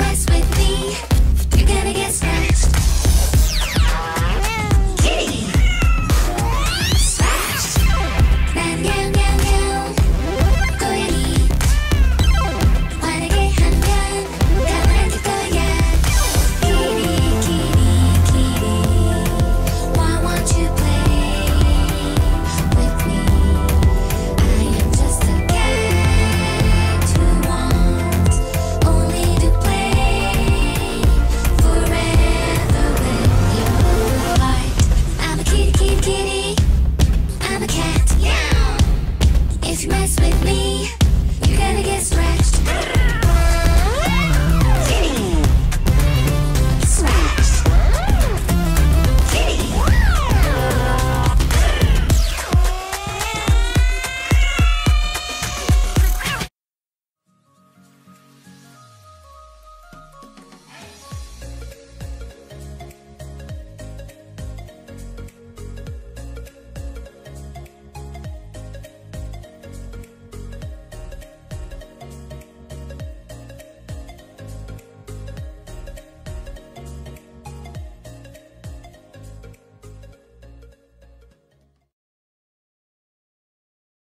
Nice. If you mess with me, you gotta get scratched.